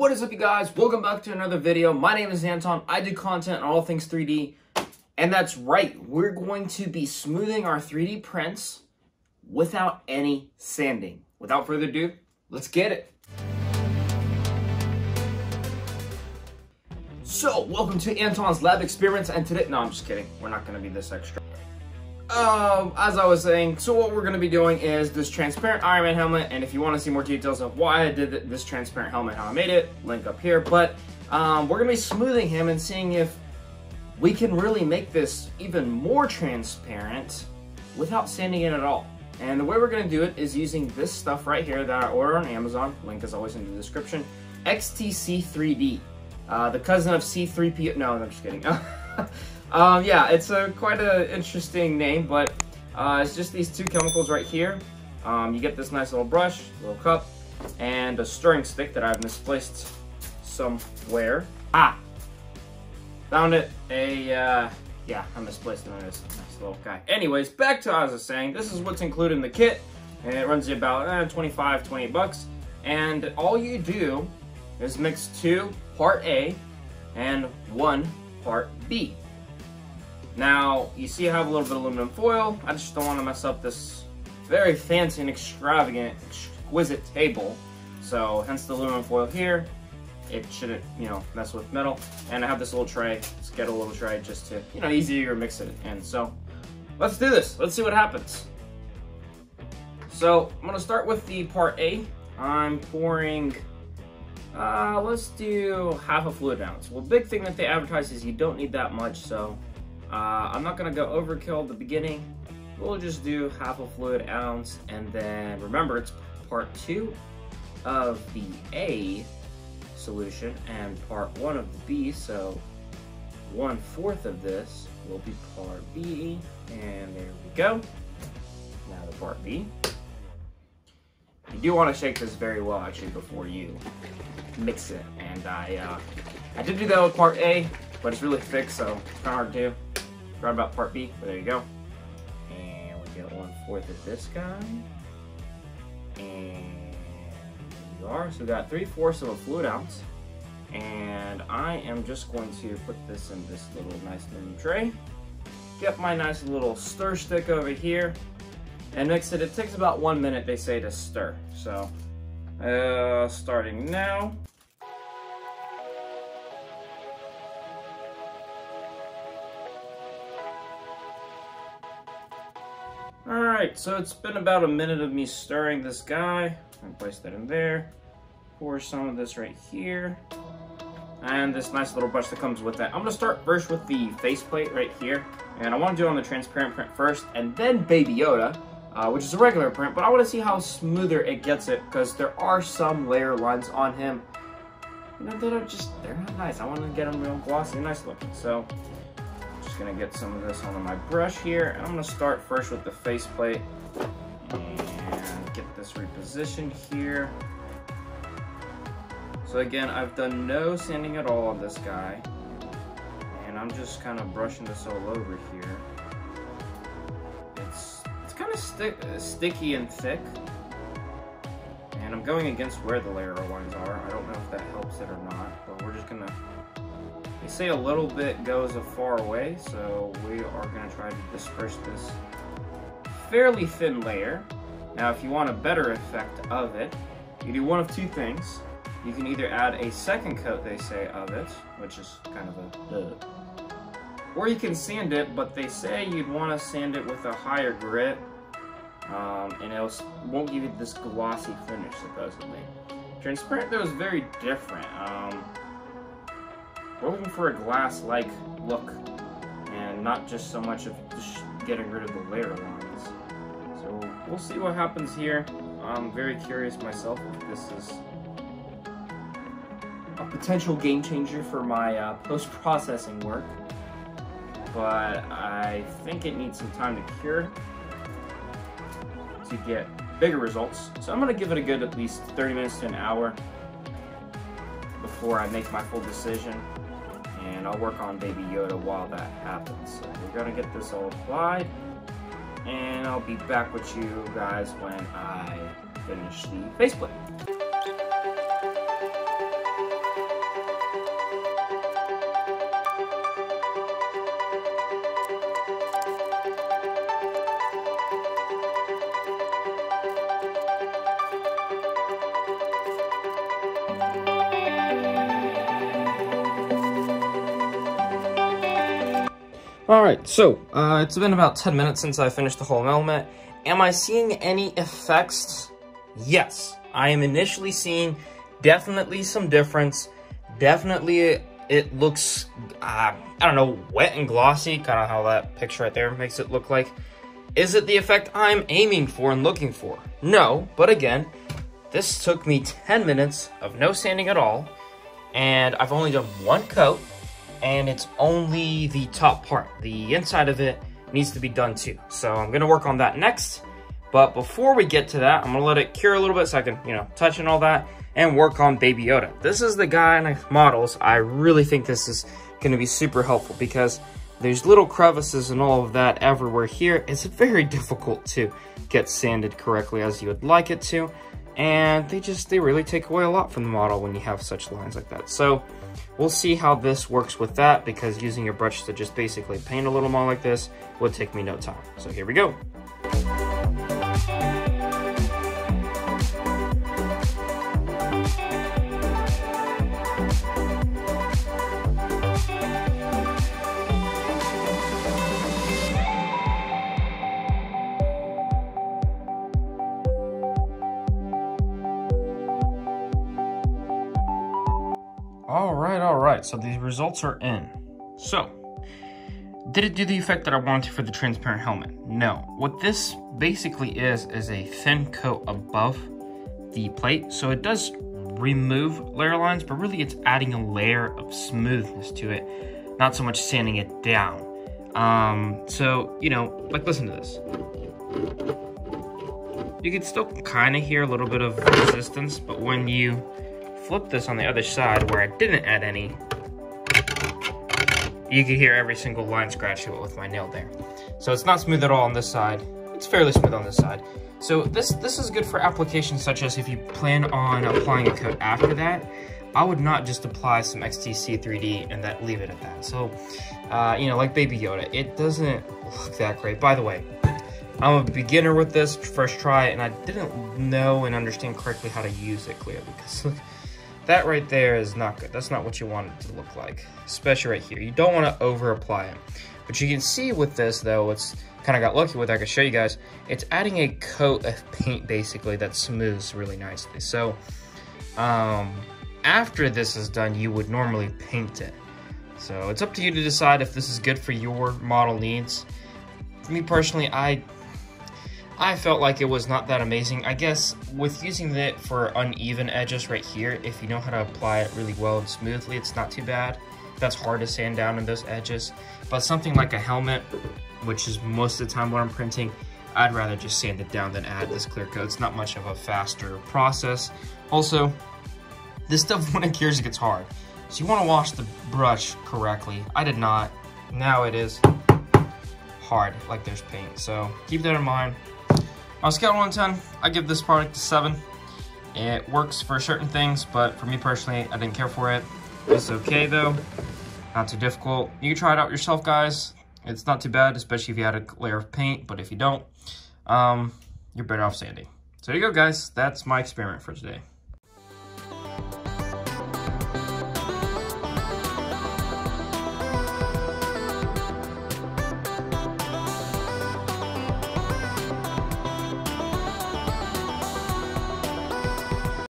What is up you guys? Welcome back to another video. My name is Anton. I do content on all things 3D. And that's right, we're going to be smoothing our 3D prints without any sanding. Without further ado, let's get it. So, welcome to Anton's Lab Experiments, and today, no, I'm just kidding. We're not gonna be this extra. Um, as I was saying, so what we're going to be doing is this transparent Iron Man helmet, and if you want to see more details of why I did this transparent helmet, how I made it, link up here, but um, we're going to be smoothing him and seeing if we can really make this even more transparent without sanding it at all. And the way we're going to do it is using this stuff right here that I ordered on Amazon, link is always in the description, XTC 3D, uh, the cousin of C3PO, no, I'm just kidding. Um, yeah, it's a quite an interesting name, but uh, it's just these two chemicals right here. Um, you get this nice little brush, little cup, and a stirring stick that I've misplaced somewhere. Ah! Found it. A, uh, yeah, I misplaced it this nice little guy. Anyways, back to what I was saying. This is what's included in the kit, and it runs you about eh, 25, 20 bucks. And all you do is mix two part A and one part B. Now, you see I have a little bit of aluminum foil. I just don't want to mess up this very fancy and extravagant, exquisite table. So, hence the aluminum foil here. It shouldn't, you know, mess with metal. And I have this little tray, Let's get a little tray just to, you know, easier mix it in. So, let's do this. Let's see what happens. So, I'm going to start with the part A. I'm pouring uh, let's do half a fluid ounce. Well, big thing that they advertise is you don't need that much, so uh, I'm not gonna go overkill at the beginning. We'll just do half a fluid ounce and then remember it's part two of the A solution and part one of the B, so one fourth of this will be part B, and there we go. Now the part B. You do want to shake this very well actually before you mix it, and I uh, I did do that with part A, but it's really thick, so it's kind of hard to do. Forgot about part B, but there you go. And we get one fourth of this guy. And we are. So we got three fourths of a fluid ounce. And I am just going to put this in this little nice little tray. Get my nice little stir stick over here and mix it. It takes about one minute, they say, to stir. So, uh, starting now. Alright, so it's been about a minute of me stirring this guy. I place that in there. Pour some of this right here. And this nice little brush that comes with that. I'm to start first with the faceplate right here. And I want to do it on the transparent print first, and then Baby Yoda, uh, which is a regular print. But I want to see how smoother it gets it, because there are some layer lines on him. You know, that are just, they're not nice. I want to get them real glossy and nice looking. So, gonna get some of this onto my brush here. And I'm gonna start first with the faceplate and get this repositioned here. So again, I've done no sanding at all on this guy. And I'm just kind of brushing this all over here. It's, it's kind of stick, sticky and thick. And I'm going against where the layer lines are. I don't know if that helps it or not, but we're just gonna say a little bit goes a far way, so we are going to try to disperse this fairly thin layer. Now, if you want a better effect of it, you do one of two things. You can either add a second coat, they say, of it, which is kind of a uh, or you can sand it, but they say you'd want to sand it with a higher grit, um, and it won't give you this glossy finish, supposedly. Transparent, though, is very different. Um, we're looking for a glass-like look, and not just so much of just getting rid of the layer lines. So we'll see what happens here. I'm very curious myself if this is a potential game changer for my uh, post-processing work. But I think it needs some time to cure to get bigger results. So I'm gonna give it a good at least 30 minutes to an hour before I make my full decision and I'll work on Baby Yoda while that happens. So we're gonna get this all applied, and I'll be back with you guys when I finish the faceplate. All right, so uh, it's been about 10 minutes since I finished the whole helmet. Am I seeing any effects? Yes, I am initially seeing definitely some difference. Definitely it, it looks, uh, I don't know, wet and glossy, kind of how that picture right there makes it look like. Is it the effect I'm aiming for and looking for? No, but again, this took me 10 minutes of no sanding at all, and I've only done one coat, and it's only the top part. The inside of it needs to be done too. So I'm gonna work on that next. But before we get to that, I'm gonna let it cure a little bit so I can, you know, touch and all that and work on Baby Yoda. This is the guy in models. I really think this is gonna be super helpful because there's little crevices and all of that everywhere here. It's very difficult to get sanded correctly as you would like it to. And they just, they really take away a lot from the model when you have such lines like that. So We'll see how this works with that because using your brush to just basically paint a little more like this would take me no time. So here we go. All right, all right, so the results are in. So, did it do the effect that I wanted for the transparent helmet? No. What this basically is, is a thin coat above the plate. So it does remove layer lines, but really it's adding a layer of smoothness to it, not so much sanding it down. Um, so, you know, like listen to this. You can still kind of hear a little bit of resistance, but when you flip this on the other side where I didn't add any, you can hear every single line scratch with my nail there. So it's not smooth at all on this side. It's fairly smooth on this side. So this, this is good for applications such as if you plan on applying a coat after that, I would not just apply some XTC 3D and that leave it at that. So, uh, you know, like Baby Yoda, it doesn't look that great. By the way, I'm a beginner with this, first try, and I didn't know and understand correctly how to use it clearly. Because that right there is not good. That's not what you want it to look like, especially right here. You don't want to over apply it. But you can see with this though, it's kind of got lucky with, I can show you guys, it's adding a coat of paint basically that smooths really nicely. So um, after this is done, you would normally paint it. So it's up to you to decide if this is good for your model needs. For me personally, I I felt like it was not that amazing. I guess with using it for uneven edges right here, if you know how to apply it really well and smoothly, it's not too bad. That's hard to sand down in those edges. But something like a helmet, which is most of the time what I'm printing, I'd rather just sand it down than add this clear coat. It's not much of a faster process. Also, this stuff when it cures, it gets hard. So you want to wash the brush correctly. I did not. Now it is hard, like there's paint. So keep that in mind. On a scale of 1 to 10, I give this product a 7. It works for certain things, but for me personally, I didn't care for it. It's okay though, not too difficult. You can try it out yourself, guys. It's not too bad, especially if you had a layer of paint, but if you don't, um, you're better off sanding. So there you go, guys. That's my experiment for today.